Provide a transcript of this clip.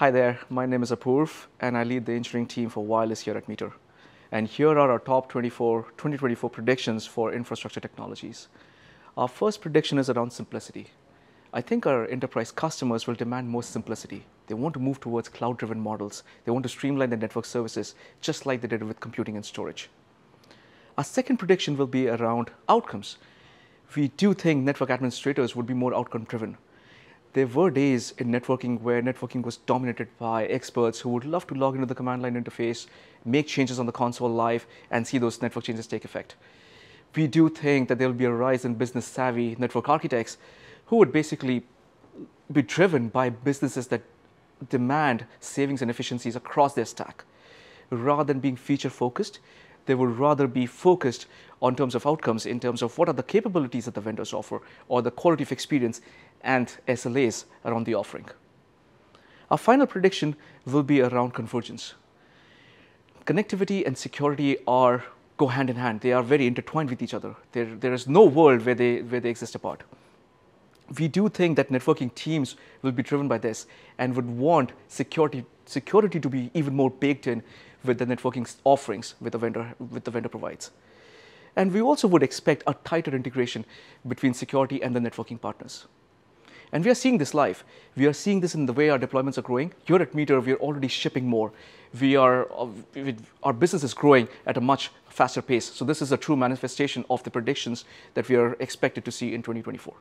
Hi there, my name is Apurv and I lead the engineering team for wireless here at Meter. And here are our top 24, 2024 predictions for infrastructure technologies. Our first prediction is around simplicity. I think our enterprise customers will demand more simplicity. They want to move towards cloud-driven models. They want to streamline their network services, just like they did with computing and storage. Our second prediction will be around outcomes. We do think network administrators would be more outcome-driven there were days in networking where networking was dominated by experts who would love to log into the command line interface, make changes on the console live, and see those network changes take effect. We do think that there will be a rise in business savvy network architects who would basically be driven by businesses that demand savings and efficiencies across their stack. Rather than being feature focused, they would rather be focused on terms of outcomes in terms of what are the capabilities that the vendors offer or the quality of experience and SLAs around the offering. Our final prediction will be around convergence. Connectivity and security are go hand in hand. They are very intertwined with each other. There, there is no world where they, where they exist apart. We do think that networking teams will be driven by this and would want security, security to be even more baked in with the networking offerings with the vendor, with the vendor provides. And we also would expect a tighter integration between security and the networking partners. And we are seeing this live. We are seeing this in the way our deployments are growing. Here at Meter, we are already shipping more. We are, uh, our business is growing at a much faster pace. So this is a true manifestation of the predictions that we are expected to see in 2024.